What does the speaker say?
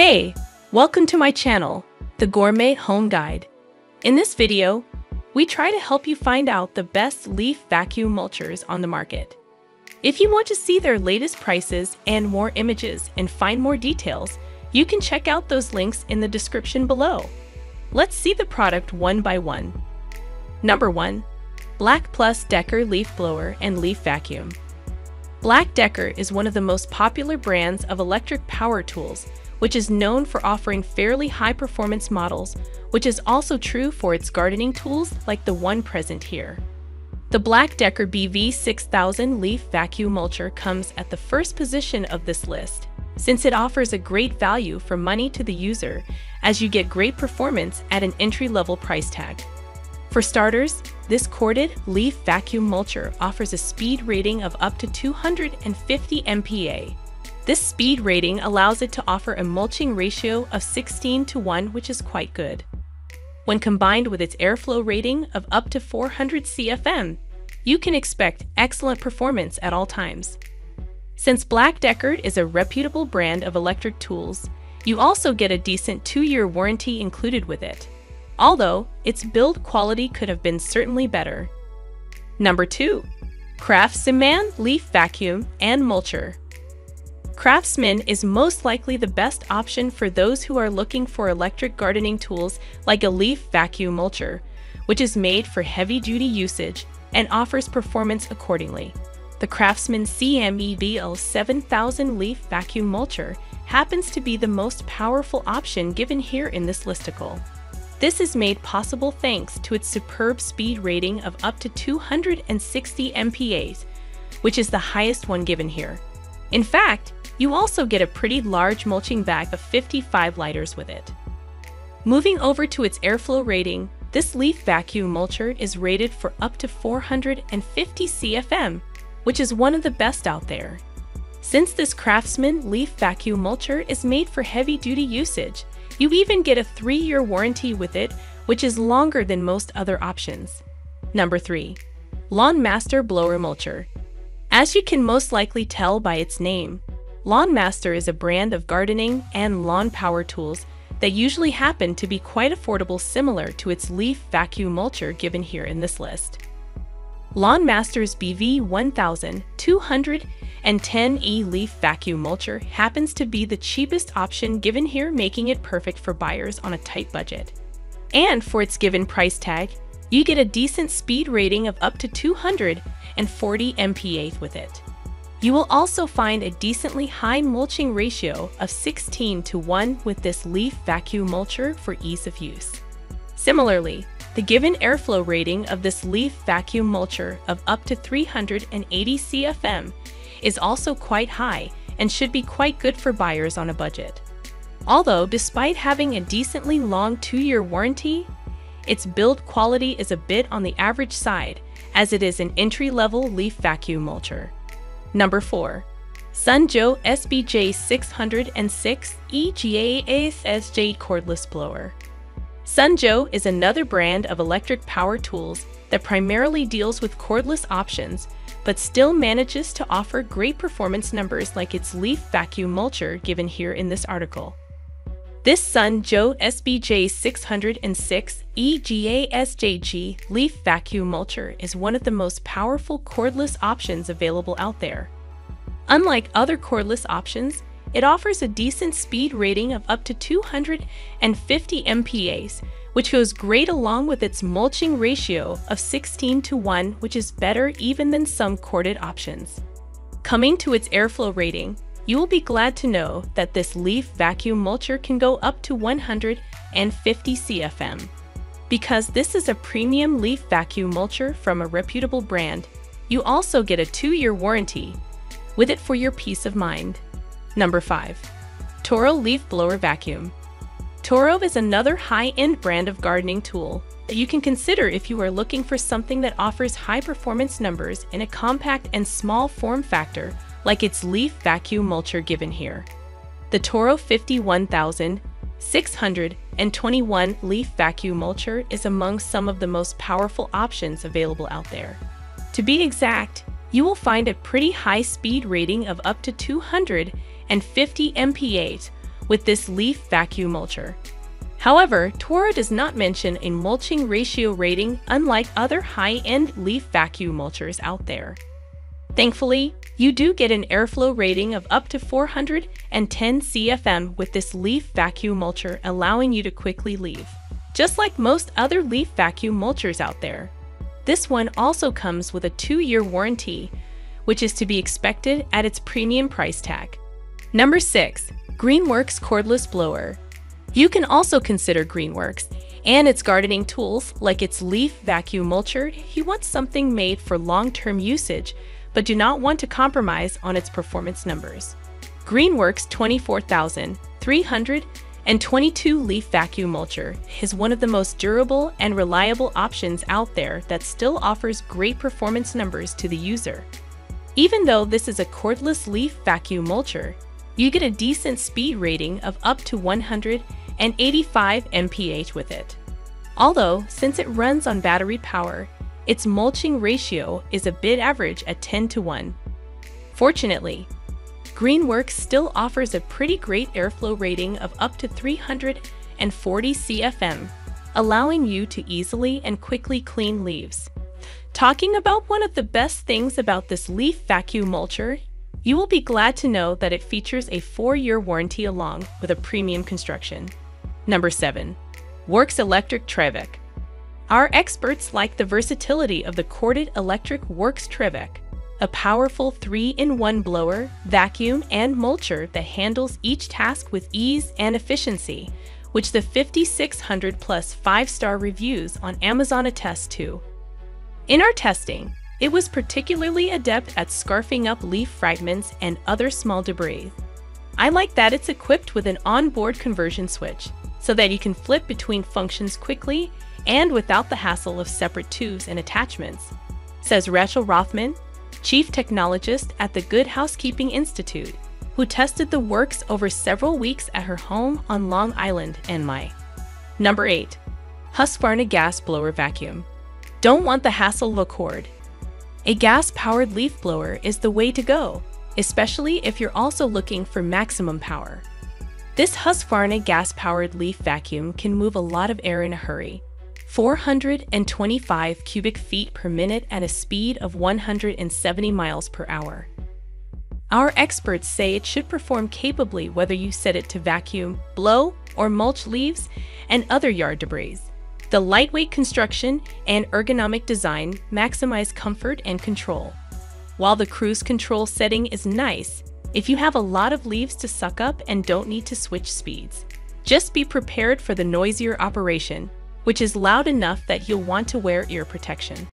Hey, welcome to my channel, The Gourmet Home Guide. In this video, we try to help you find out the best leaf vacuum mulchers on the market. If you want to see their latest prices and more images and find more details, you can check out those links in the description below. Let's see the product one by one. Number 1. Black Plus Decker Leaf Blower and Leaf Vacuum. Black Decker is one of the most popular brands of electric power tools, which is known for offering fairly high performance models, which is also true for its gardening tools like the one present here. The Black Decker BV6000 Leaf Vacuum Mulcher comes at the first position of this list, since it offers a great value for money to the user as you get great performance at an entry-level price tag. For starters, this corded leaf vacuum mulcher offers a speed rating of up to 250 MPa. This speed rating allows it to offer a mulching ratio of 16 to 1, which is quite good. When combined with its airflow rating of up to 400 CFM, you can expect excellent performance at all times. Since Black Decker is a reputable brand of electric tools, you also get a decent two-year warranty included with it although its build quality could have been certainly better. Number 2. Craftsman Leaf Vacuum and Mulcher Craftsman is most likely the best option for those who are looking for electric gardening tools like a leaf vacuum mulcher, which is made for heavy-duty usage and offers performance accordingly. The Craftsman CMEBL 7000 leaf vacuum mulcher happens to be the most powerful option given here in this listicle. This is made possible thanks to its superb speed rating of up to 260 MPAs, which is the highest one given here. In fact, you also get a pretty large mulching bag of 55 liters with it. Moving over to its airflow rating, this leaf vacuum mulcher is rated for up to 450 CFM, which is one of the best out there. Since this Craftsman leaf vacuum mulcher is made for heavy-duty usage, you even get a three year warranty with it, which is longer than most other options. Number 3. Lawn Master Blower Mulcher. As you can most likely tell by its name, Lawn Master is a brand of gardening and lawn power tools that usually happen to be quite affordable similar to its leaf vacuum mulcher given here in this list. LawnMaster's BV 1210E leaf vacuum mulcher happens to be the cheapest option given here making it perfect for buyers on a tight budget. And for its given price tag, you get a decent speed rating of up to 240 MPa with it. You will also find a decently high mulching ratio of 16 to 1 with this leaf vacuum mulcher for ease of use. Similarly, the given airflow rating of this leaf vacuum mulcher of up to 380 CFM is also quite high and should be quite good for buyers on a budget. Although, despite having a decently long two-year warranty, its build quality is a bit on the average side as it is an entry-level leaf vacuum mulcher. Number 4. Sun Joe SBJ 606 EGASSJ cordless blower. Sun Joe is another brand of electric power tools that primarily deals with cordless options, but still manages to offer great performance numbers like its leaf vacuum mulcher given here in this article. This Sun Joe SBJ 606 EGASJG leaf vacuum mulcher is one of the most powerful cordless options available out there. Unlike other cordless options, it offers a decent speed rating of up to 250 MPAs, which goes great along with its mulching ratio of 16 to 1, which is better even than some corded options. Coming to its airflow rating, you will be glad to know that this leaf vacuum mulcher can go up to 150 CFM. Because this is a premium leaf vacuum mulcher from a reputable brand, you also get a two-year warranty, with it for your peace of mind. Number 5. Toro Leaf Blower Vacuum. Toro is another high-end brand of gardening tool that you can consider if you are looking for something that offers high performance numbers in a compact and small form factor like its leaf vacuum mulcher given here. The Toro 51621 leaf vacuum mulcher is among some of the most powerful options available out there. To be exact, you will find a pretty high speed rating of up to 250 mph with this leaf vacuum mulcher. However, Toro does not mention a mulching ratio rating unlike other high-end leaf vacuum mulchers out there. Thankfully, you do get an airflow rating of up to 410 CFM with this leaf vacuum mulcher allowing you to quickly leave. Just like most other leaf vacuum mulchers out there, this one also comes with a two-year warranty, which is to be expected at its premium price tag. Number 6. Greenworks Cordless Blower You can also consider Greenworks and its gardening tools like its leaf vacuum mulcher. If you want something made for long-term usage but do not want to compromise on its performance numbers. Greenworks 24322 leaf vacuum mulcher is one of the most durable and reliable options out there that still offers great performance numbers to the user. Even though this is a cordless leaf vacuum mulcher, you get a decent speed rating of up to 185 mph with it. Although, since it runs on battery power, its mulching ratio is a bit average at 10 to 1. Fortunately, Greenworks still offers a pretty great airflow rating of up to 340 CFM, allowing you to easily and quickly clean leaves. Talking about one of the best things about this leaf vacuum mulcher, you will be glad to know that it features a 4-year warranty along with a premium construction. Number 7. Worx Electric Trivac our experts like the versatility of the corded electric Worx Trivac, a powerful 3-in-1 blower, vacuum, and mulcher that handles each task with ease and efficiency, which the 5600 plus 5-star reviews on Amazon attest to. In our testing, it was particularly adept at scarfing up leaf fragments and other small debris. I like that it's equipped with an onboard conversion switch, so that you can flip between functions quickly and without the hassle of separate tubes and attachments, says Rachel Rothman, Chief Technologist at the Good Housekeeping Institute, who tested the Worx over several weeks at her home on Long Island, NY. Number 8. Husqvarna Gas Blower Vacuum. Don't want the hassle of a cord. A gas-powered leaf blower is the way to go, especially if you're also looking for maximum power. This Husqvarna gas-powered leaf vacuum can move a lot of air in a hurry, 425 cubic feet per minute at a speed of 170 miles per hour. Our experts say it should perform capably whether you set it to vacuum, blow, or mulch leaves and other yard debris. The lightweight construction and ergonomic design maximize comfort and control. While the cruise control setting is nice, if you have a lot of leaves to suck up and don't need to switch speeds, just be prepared for the noisier operation which is loud enough that you'll want to wear ear protection.